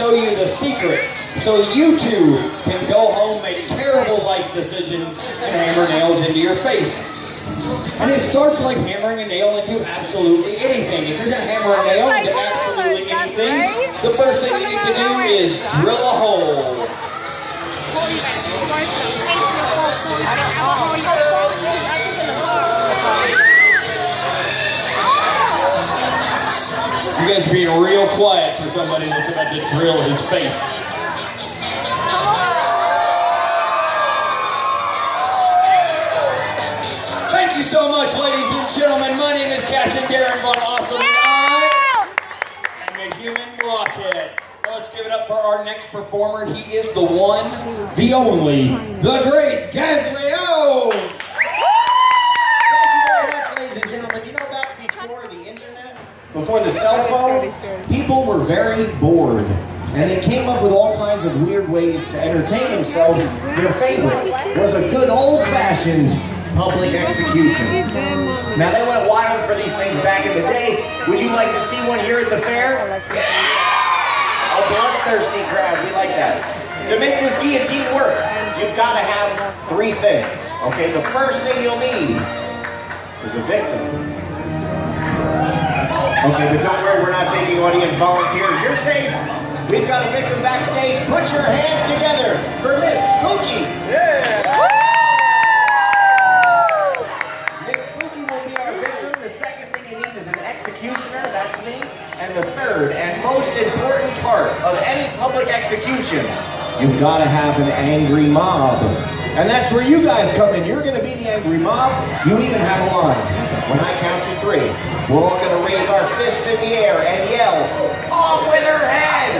show you the secret so you too can go home, make terrible life decisions, and hammer nails into your face. And it starts like hammering a nail into absolutely anything. If you're going to hammer a nail into absolutely anything, the first thing you need to do is drill a hole. Guys are being real quiet for somebody that's about to drill his face. Thank you so much, ladies and gentlemen. My name is Captain Darren Von Awesome, and I am a human blockhead. Now let's give it up for our next performer. He is the one, the only, the great Gazleo. Thank you very much, ladies and gentlemen. You know, back before the internet, before the cell phone, people were very bored. And they came up with all kinds of weird ways to entertain themselves. Their favorite was a good old-fashioned public execution. Now, they went wild for these things back in the day. Would you like to see one here at the fair? A bloodthirsty crowd, we like that. To make this guillotine work, you've got to have three things. Okay, the first thing you'll need is a victim. Okay, but don't worry, we're not taking audience volunteers. You're safe. We've got a victim backstage. Put your hands together for Miss Spooky. Yeah. Miss Spooky will be our victim. The second thing you need is an executioner. That's me. And the third and most important part of any public execution, you've got to have an angry mob. And that's where you guys come in. You're going to be the angry mob. You even have a line. When I count to three, we're all going to raise our fists in the air and yell, off with her head.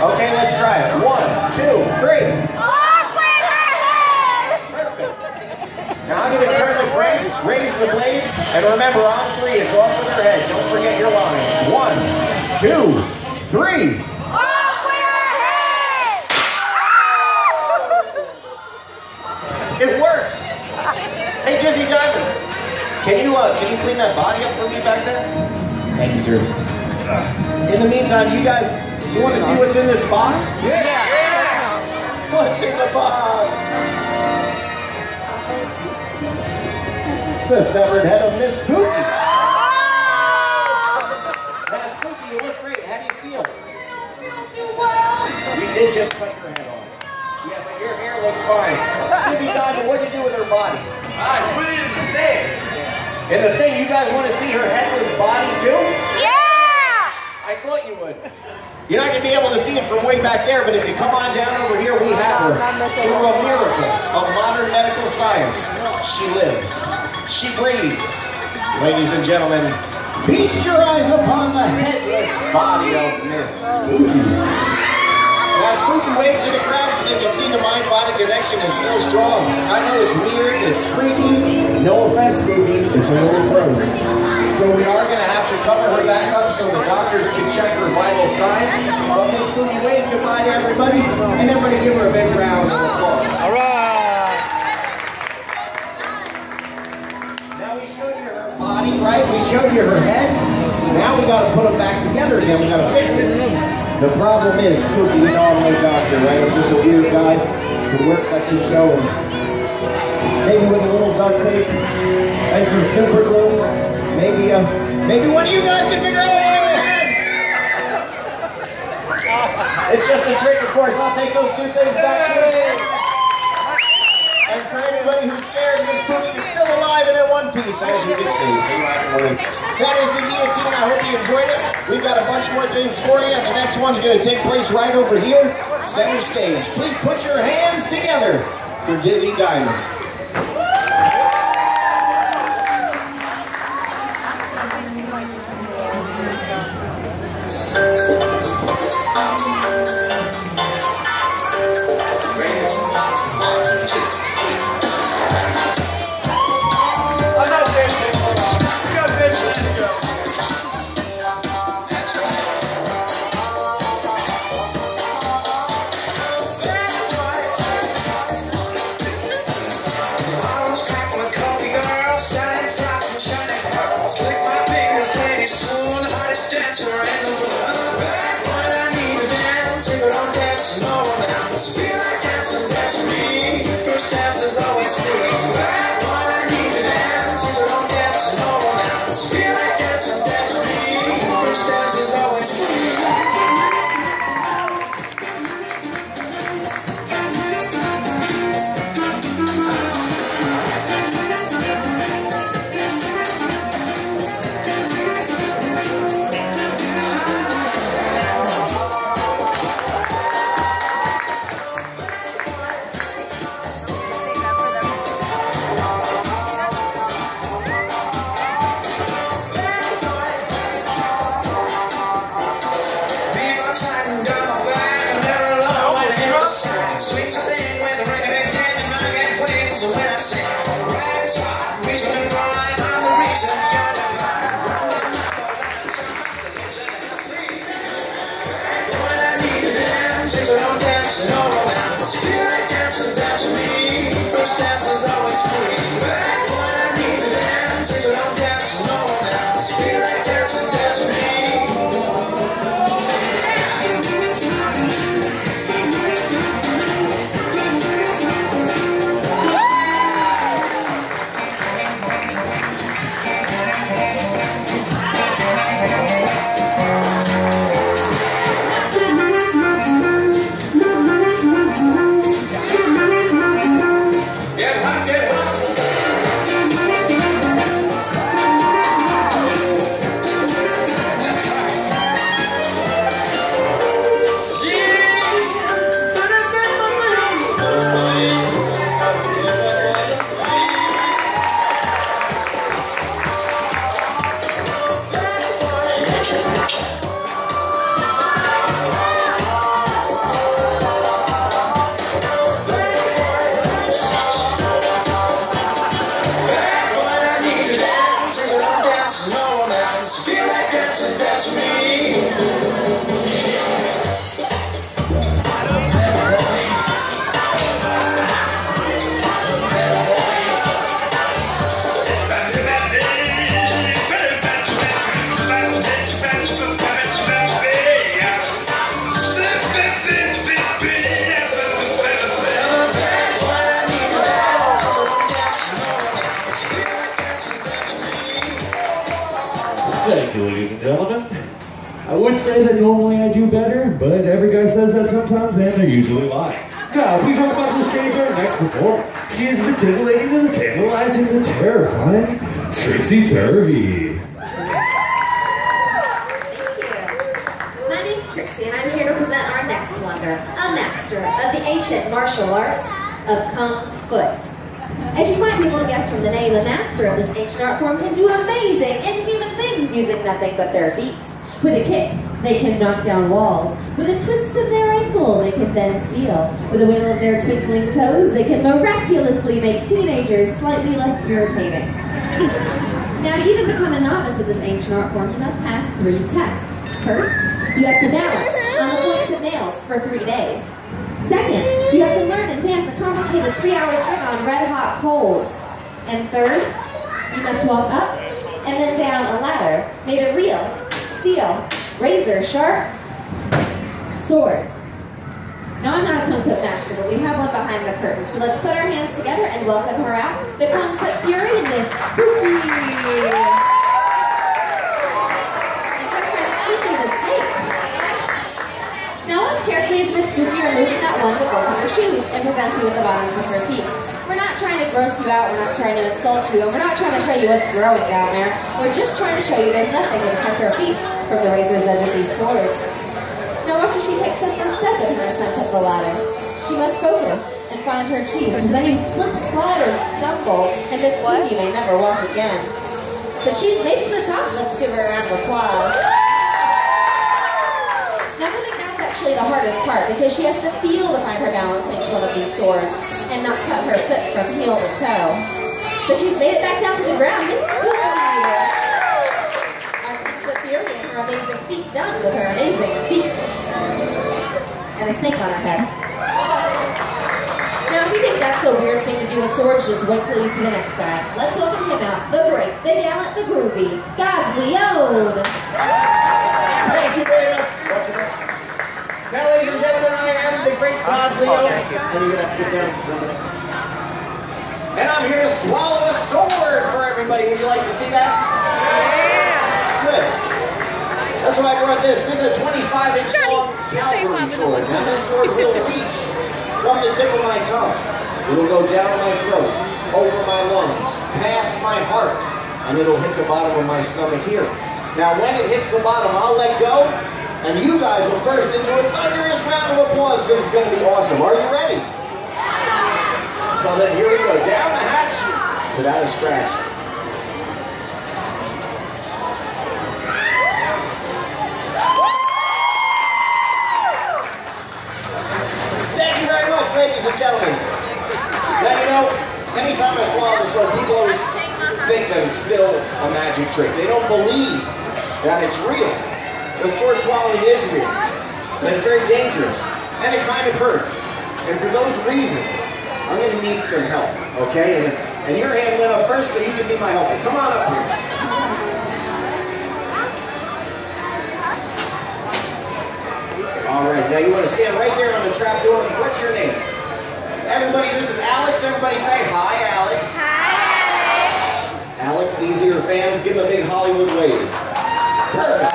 Okay, let's try it. One, two, three. Off with her head! Perfect. Now I'm going to turn the crank, raise the blade, and remember on three, it's off with her head. Don't forget your lines. One, two, three. It worked. Hey, Dizzy Diamond, can you uh, can you clean that body up for me back there? Thank you, sir. In the meantime, you guys, you want to see what's in this box? Yeah. yeah. What's in the box? It's the severed head of Miss Spooky. Now, Spooky, you look great. How do you feel? I don't do well. You did just cut your head off. Yeah, but your hair looks fine. Dizzy Diamond, what'd you do with her body? I put it in the thing. And the thing, you guys want to see her headless body too? Yeah! I thought you would. You're not going to be able to see it from way back there, but if you come on down over here, we have her. Through a miracle of modern medical science, she lives. She breathes. Ladies and gentlemen, feast your eyes upon the headless body of Miss Spooky. Now, Spooky wave to the crowd so you can see the mind-body connection is still strong. I know it's weird, it's freaky. No offense, Spooky, it's a little gross. So we are going to have to cover her back up so the doctors can check her vital signs. But Miss Spooky, wave goodbye to everybody, and everybody give her a big round of applause. All right. Now we showed you her body, right? We showed you her head. Now we got to put them back together again. We got to fix it. The problem is, Spooky, you know I'm no doctor, right? I'm just a weird guy who works at this show and maybe with a little duct tape and some super glue, maybe uh, maybe one of you guys can figure out what. It's just a trick, of course. I'll take those two things back here. And for anybody who's scared, Miss Spooky is still alive and in one piece, as you can see, so you don't have to worry. That is the guillotine. I hope you enjoyed it. We've got a bunch more things for you, and the next one's going to take place right over here, center stage. Please put your hands together for Dizzy Diamond. Stage our. She is the titillating to the tantalizing, the terrifying Trixie Turvey. Thank you. My name's Trixie, and I'm here to present our next wonder, a master of the ancient martial art of Kung Foot. As you might be able to guess from the name, a master of this ancient art form can do amazing, inhuman things using nothing but their feet. With a kick, they can knock down walls. With a twist of their ankle, they can bend steel. With a wiggle of their twinkling toes, they can miraculously make teenagers slightly less irritating. Now, to even become a novice of this ancient art form, you must pass three tests. First, you have to balance on the points of nails for three days. Second, you have to learn and dance a complicated three-hour trick on red-hot coals. And third, you must walk up and then down a ladder made of real, steel, razor-sharp swords. Now, I'm not a Kung Fu master, but we have one behind the curtain. So let's put our hands together and welcome her out, the Kung Fu Fury in this spooky. Now watch carefully as Miss Spooky removes not one but both of her shoes and presents you with the bottoms of her feet. We're not trying to gross you out, we're not trying to insult you, and we're not trying to show you what's growing down there. We're just trying to show you there's nothing to protect our feet from the razor's edge of these swords. Now watch as she takes the first step in her ascent up the ladder. She must focus and find her cheese, because then you slip, slide, or stumble, and this Spooky may never walk again. But she's made to the top, let's give her a round of applause. Now coming down's actually the hardest part because she has to feel to find her balance in one of these swords and not cut her foot from heel to toe. But she's made it back down to the ground. Miss Spooky! Our six-foot fury and her amazing feet done with her amazing feet. And a snake on her head. Now, if you think that's a weird thing to do with swords, just wait till you see the next guy. Let's welcome him out. The great, the gallant, the groovy, Gaz Leone. Hands, Leo. And you're gonna have to get down for a minute. And I'm here to swallow a sword for everybody. Would you like to see that? Good. That's why I brought this. This is a 25 inch long cavalry sword. And this sword will reach from the tip of my tongue. It'll go down my throat, over my lungs, past my heart, and it'll hit the bottom of my stomach here. Now when it hits the bottom, I'll let go, and you guys will burst into a thunderous round of applause because it's going to be awesome. Are you ready? So then here we go. Down the hatch without a scratch. Thank you very much, ladies and gentlemen. Now, you know, anytime I swallow the sword, people always think that it's still a magic trick. They don't believe that it's real. But sword swallowing is real. And it's very dangerous. And it kind of hurts. And for those reasons, I'm going to need some help, okay? And, and your hand went up first, so you can be my helper. Come on up here. All right, now you want to stand right there on the trap door. What's your name? Everybody, this is Alex. Everybody say hi, Alex. Hi. Alex, these are your fans. Give them a big Hollywood wave. Perfect.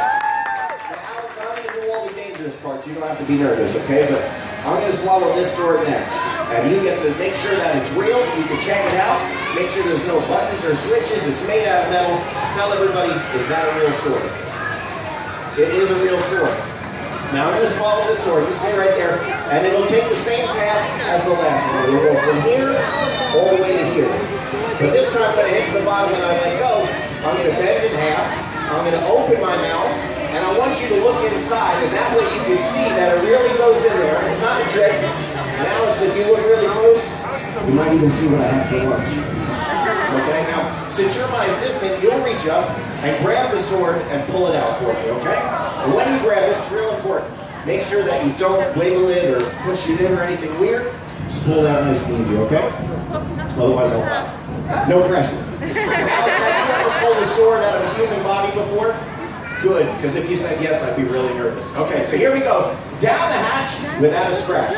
Now, Alex, I'm going to do all the dangerous parts. You don't have to be nervous, okay? But I'm going to swallow this sword next. And you get to make sure that it's real. You can check it out. Make sure there's no buttons or switches. It's made out of metal. Tell everybody, is that a real sword? It is a real sword. Now I'm going to swallow this sword. You stay right there. And it'll take the same path as the last one. We'll go from here all the way to here. But this time when it hits the bottom and I let go, I'm going to bend in half. I'm going to open my mouth. And I want you to look inside. And that way you can see that it really goes in there. It's not a trick. And Alex, if you look really close, you might even see what I have for lunch. Okay, now, since you're my assistant, you'll reach up and grab the sword and pull it out for me, okay? And when you grab it, it's real important. Make sure that you don't wiggle it or push it in or anything weird. Just pull it out nice and easy, okay? Otherwise, I'll pop. No pressure. Alex, have you ever pulled a sword out of a human body before? Good, because if you said yes, I'd be really nervous. Okay, so here we go. Down the hatch without a scratch.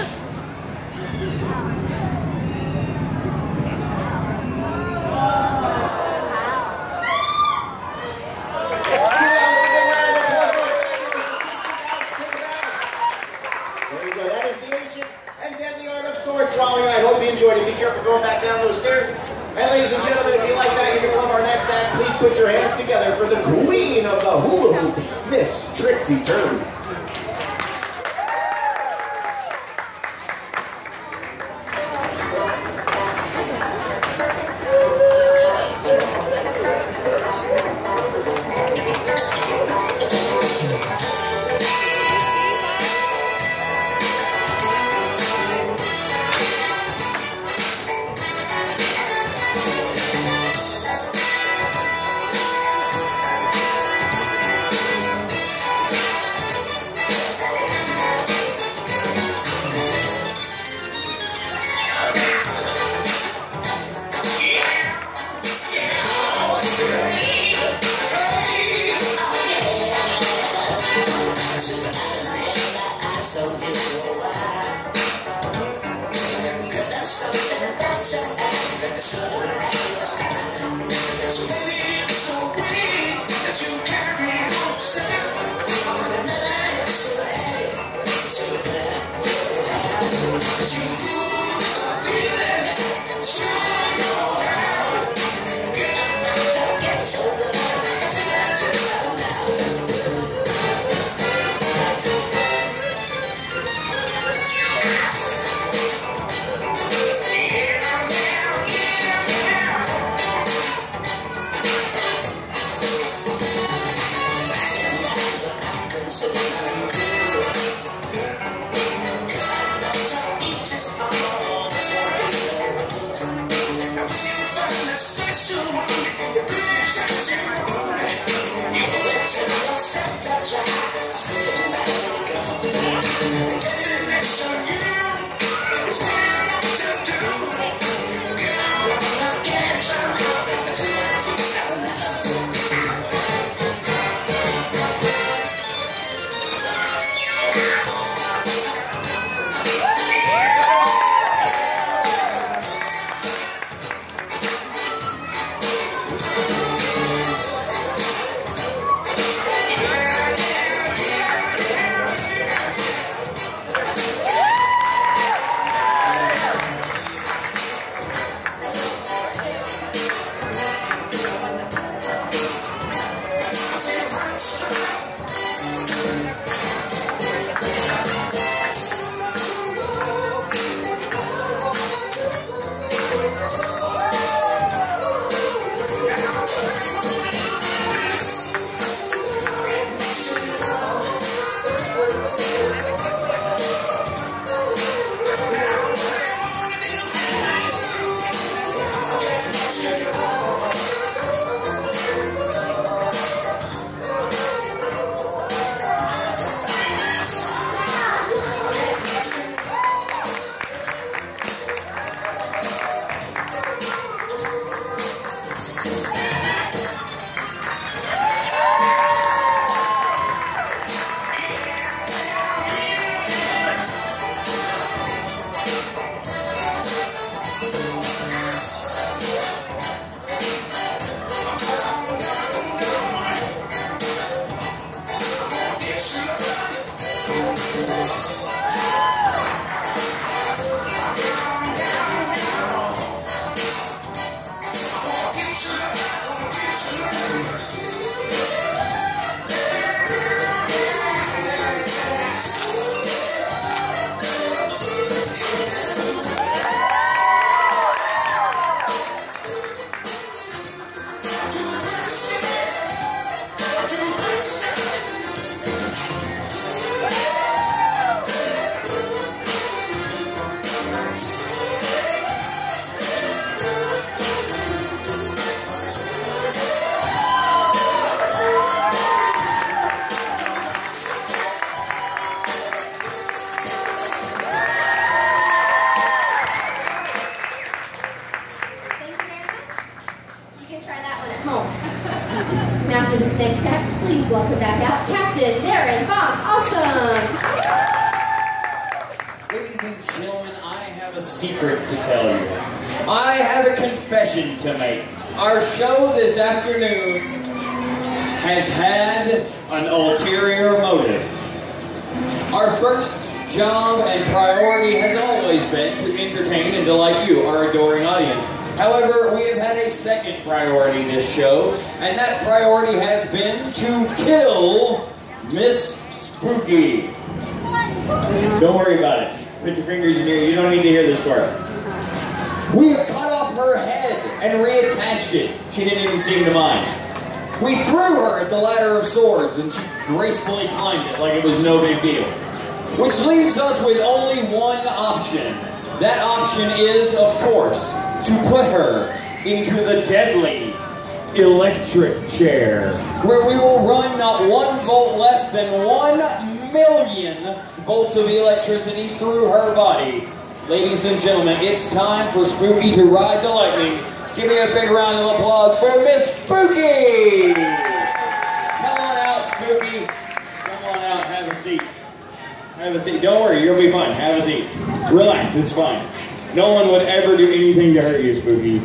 Welcome back out Captain Darren Von Awesome. Ladies and gentlemen, I have a secret to tell you. I have a confession to make. Our show this afternoon has had an ulterior motive. Our first job and priority has always been to entertain and delight you, our adoring audience. However, we have had a second priority this show, and that priority has been to kill Miss Spooky. Don't worry about it. Put your fingers in here. You don't need to hear this part. We have cut off her head and reattached it. She didn't even seem to mind. We threw her at the ladder of swords and she gracefully climbed it like it was no big deal. Which leaves us with only one option. That option is, of course, to put her into the deadly electric chair, where we will run not one volt less than one million volts of electricity through her body. Ladies and gentlemen, it's time for Spooky to ride the lightning. Give me a big round of applause for Miss Spooky! Have a seat. Don't worry, you'll be fine. Have a seat. Relax, it's fine. No one would ever do anything to hurt you, Spooky.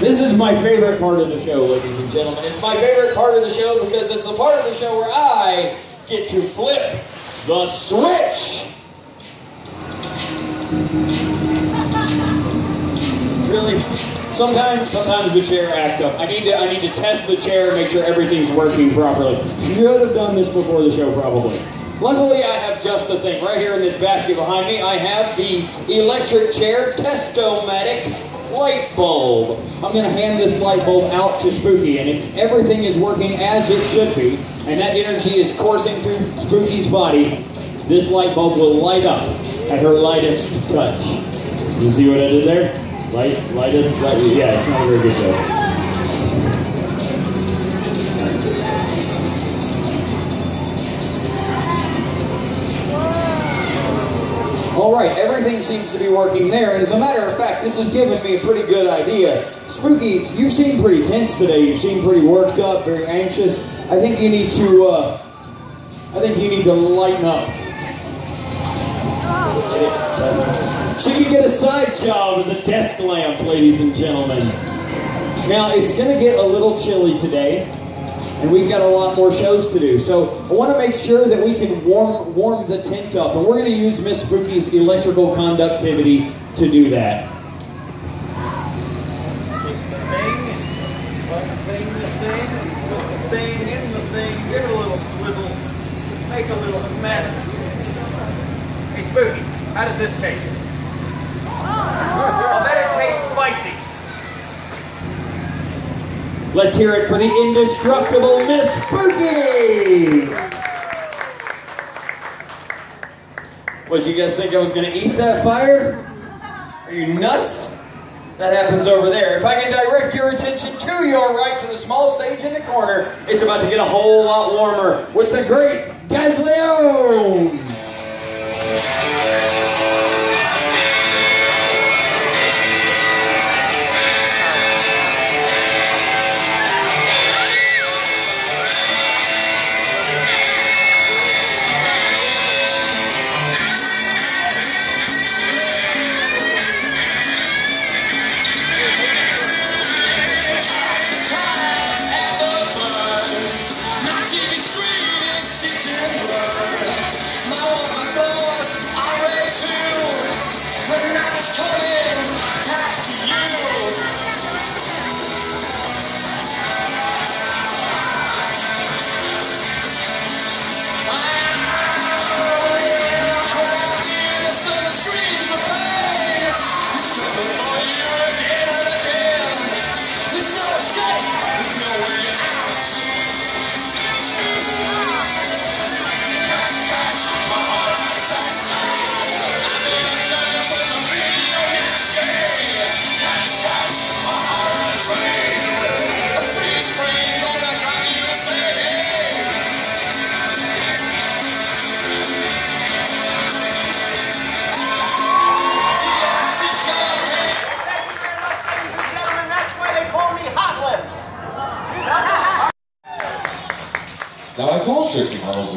This is my favorite part of the show, ladies and gentlemen. It's my favorite part of the show because it's the part of the show where I get to flip the switch. Really? Sometimes, sometimes the chair acts up. I need to, I need to test the chair, make sure everything's working properly. Should have done this before the show, probably. Luckily, I have just the thing. Right here in this basket behind me, I have the electric chair Testomatic light bulb. I'm going to hand this light bulb out to Spooky, and if everything is working as it should be, and that energy is coursing through Spooky's body, this light bulb will light up at her lightest touch. You see what I did there? Light, lightest, light, yeah, it's not a very good joke. All right, everything seems to be working there, and as a matter of fact, this has given me a pretty good idea. Spooky, you seem pretty tense today. You seem pretty worked up, very anxious. I think you need to, uh, I think you need to lighten up. She can get a side job as a desk lamp, ladies and gentlemen. Now, it's going to get a little chilly today, and we've got a lot more shows to do. So I want to make sure that we can warm warm the tent up, and we're going to use Miss Spooky's electrical conductivity to do that. Make a little mess. Hey Spooky, how does this taste? I bet it tastes spicy. Let's hear it for the indestructible Miss Spooky! What, you guys think I was to eat that fire? Are you nuts? That happens over there. If I can direct your attention to your right to the small stage in the corner, it's about to get a whole lot warmer with the great! My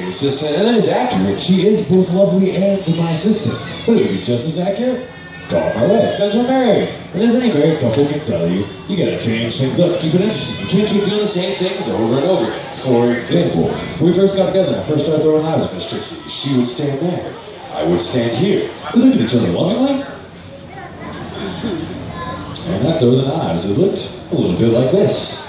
assistant, and that is accurate. She is both lovely and my assistant. But it would be just as accurate. Call my wife, because we're married. And as any married couple can tell you, you gotta change things up to keep it interesting. You can't keep doing the same things over and over. For example, when we first got together and I first started throwing knives at Miss Trixie, she would stand there. I would stand here. We looked at each other lovingly. And I'd throw the knives. It looked a little bit like this.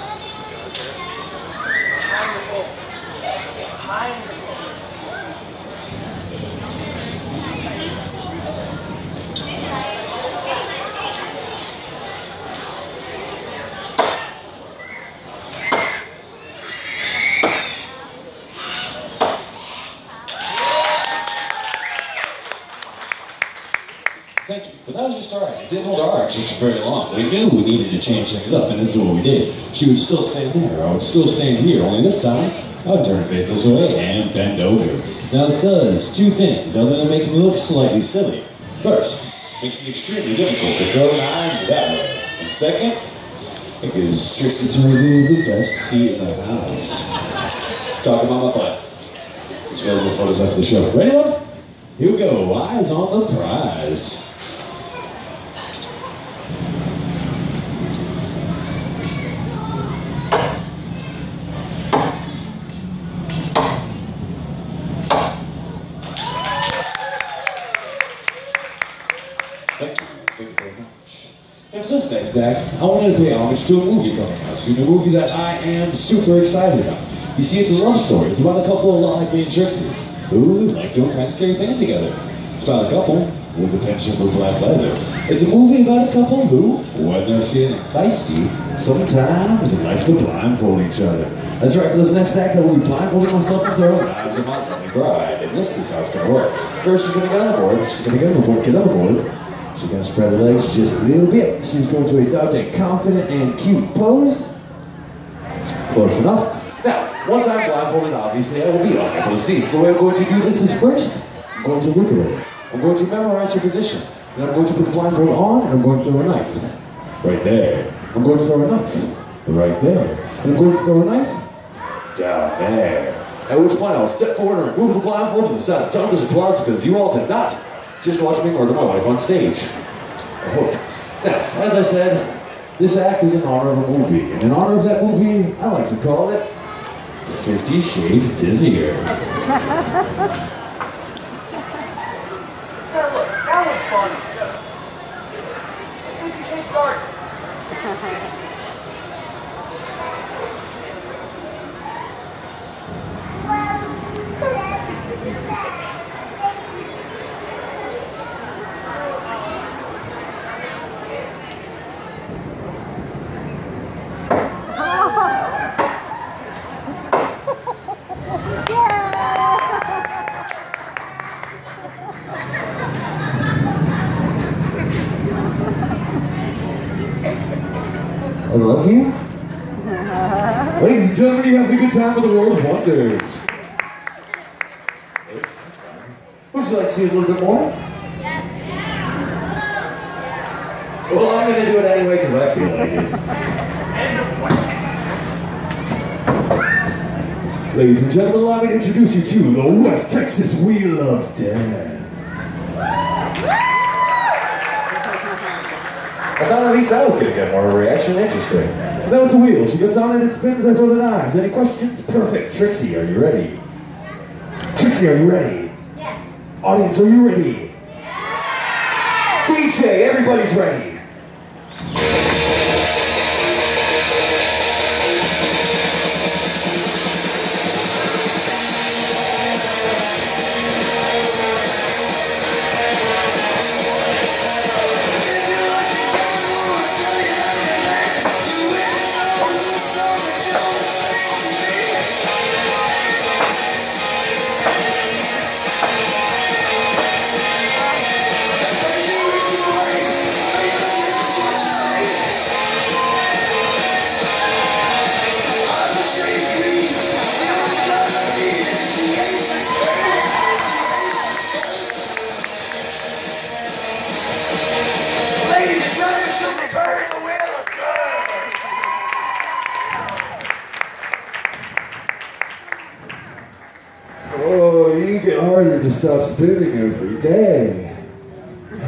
Thank you. But that was just our. It didn't hold our arches for very long. We knew we needed to change things up, and this is what we did. She would still stand there. I would still stand here. Only this time, I would turn face this way and bend over. Now this does two things, other than making me look slightly silly. First, makes it extremely difficult to throw knives that way. And second, it gives Trixie to reveal the best seat in the house. Talk about my butt. It's available photos after the show. Ready, love? Here we go. Eyes on the prize. Thank you. Thank you very much. And for act, I wanted to pay homage to a movie coming out soon, a movie that I am super excited about. You see, it's a love story. It's about a couple of like me and Trixie, who like doing kind of scary things together. It's about a couple with a penchant for black leather. It's a movie about a couple who, when they're feeling feisty, sometimes likes to blindfold each other. That's right, for this next act, I will be blindfolding myself and throwing knives at my lovely bride. And this is how it's gonna work. First, she's gonna get on the board. She's gonna get on the board, get on the board. She's gonna spread her legs just a little bit. She's going to adopt a confident and cute pose. Close enough. Now, once I'm blindfolded, obviously, I will be to see. So the way I'm going to do this is first, I'm going to look at her. I'm going to memorize her position. And I'm going to put the blindfold on, and I'm going to throw a knife. Right there. I'm going to throw a knife. Right there. And I'm going to throw a knife. Down there. At which point I'll step forward and remove the blindfold to the sound of thunderous applause because you all did not just watch me murder my wife on stage. I hope. Now, as I said, this act is in honor of a movie. And in honor of that movie, I like to call it Fifty Shades Dizzier. That was, that was fun. Fifty Shades Dark. I love you. Ladies and gentlemen, you have a good time with the World of Wonders. Would you like to see a little bit more? Well, I'm going to do it anyway because I feel like it. Ladies and gentlemen, allow me to introduce you to the West Texas Wheel of Death. I thought at least I was going to get more of a reaction. Interesting. Now it's a wheel. She gets on it, it spins, I throw the knives. Any questions? Perfect. Trixie, are you ready? Trixie, are you ready? Yes. Audience, are you ready? DJ, everybody's ready. Stop spinning every day.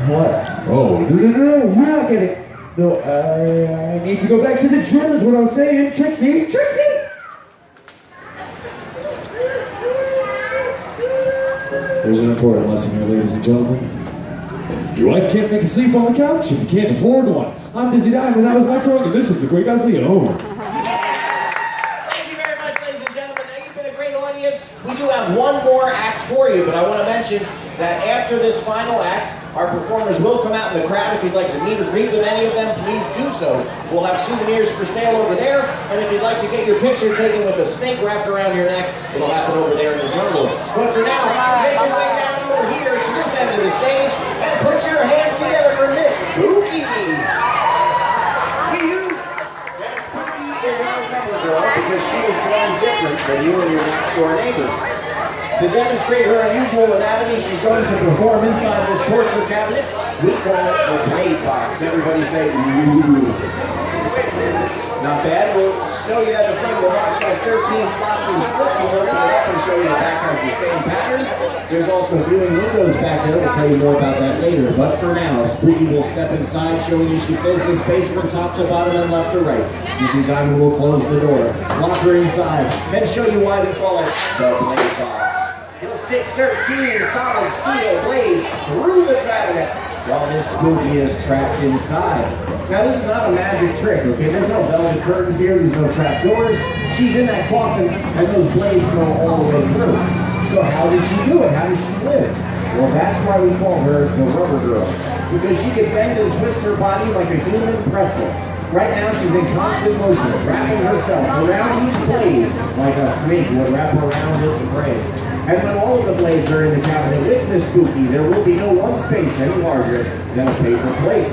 What? Oh, no, no, no, you're not getting. No, I, I need to go back to the gym, is what I was saying. Trixie, Trixie! There's an important lesson here, ladies and gentlemen. Your wife can't make a sleep on the couch if you can't afford one. I'm Dizzy Diamond, that was my drunk, and this is the Great Gazillion. Over. Thank you very much, ladies and gentlemen. Now, you've been a great audience. We do have one more act for you, but I want to mention that after this final act, our performers will come out in the crowd. If you'd like to meet or greet with any of them, please do so. We'll have souvenirs for sale over there, and if you'd like to get your picture taken with a snake wrapped around your neck, it'll happen over there in the jungle. But for now, make your way down over here to this end of the stage, and put your hands together for Miss Spooky. That Spooky is our cover girl because she was born different than you and your next door neighbors. To demonstrate her unusual anatomy, she's going to perform inside this torture cabinet. We call it the blade box. Everybody say, ooh. Not bad. We'll show you that the front of the box has 13 slots and slits. We'll open it up and show you the back has the same pattern. There's also viewing windows back there. We'll tell you more about that later. But for now, Spooky will step inside, showing you she fills the space from top to bottom and left to right. Dizzy Diamond will close the door, lock her inside, then show you why we call it the blade box. Stick 13 solid steel blades through the cabinet while this Spooky is trapped inside. Now this is not a magic trick, okay? There's no velvet curtains here, there's no trap doors. She's in that coffin and those blades go all the way through. So how does she do it? How does she live? Well, that's why we call her the rubber girl. Because she can bend and twist her body like a human pretzel. Right now, she's in constant motion, wrapping herself around each blade like a snake would wrap around its prey. And when all of the blades are in the cabinet with Miss Spooky, there will be no one space any larger than a paper plate.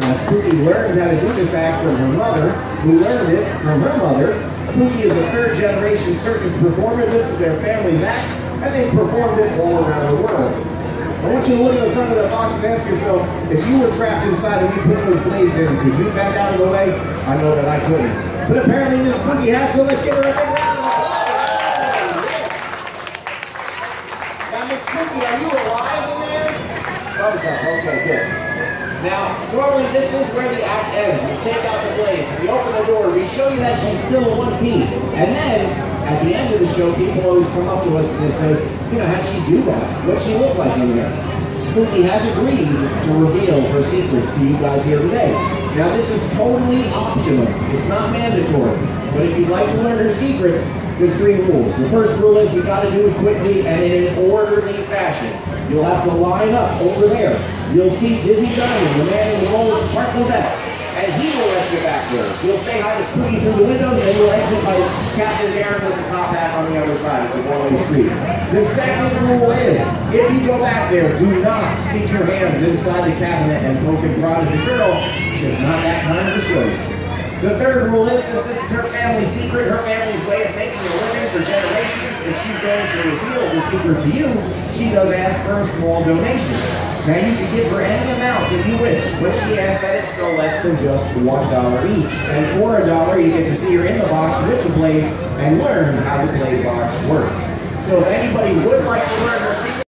Now, Spooky learned how to do this act from her mother, who learned it from her mother. Spooky is a third generation circus performer. This is their family's act, and they've performed it all around the world. I want you to look at the front of the box and ask yourself, if you were trapped inside and we put those blades in, could you bend out of the way? I know that I couldn't. But apparently Miss Spooky has, so let's give her a big round of applause. Now, Miss Spooky, are you alive in there? Thumbs up, okay, good. Now, normally this is where the act ends. We take out the blades, we open the door, we show you that she's still in one piece. And then, at the end of the show, people always come up to us and they say, you know, how'd she do that? What'd she look like in there? Spooky has agreed to reveal her secrets to you guys here today. Now, this is totally optional. It's not mandatory. But if you'd like to learn her secrets, there's three rules. The first rule is we got to do it quickly and in an orderly fashion. You'll have to line up over there. You'll see Dizzy Diamond, the man in the gold sparkle vest, and he will let you back there. You'll say hi to Spooky through the windows, and you'll exit by Captain Darren with the top hat on the other side. It's a one-way street. The second rule is, if you go back there, do not stick your hands inside the cabinet and poke and prod at the girl. She's not that kind of a show. The third rule is, since this is her family secret, her family's way of making a living generations, if she's going to reveal the secret to you, she does ask for a small donation. Now you can give her any amount that you wish, but she asks that it's no less than just one dollar each. And for a dollar, you get to see her in the box with the blades and learn how the blade box works. So if anybody would like to learn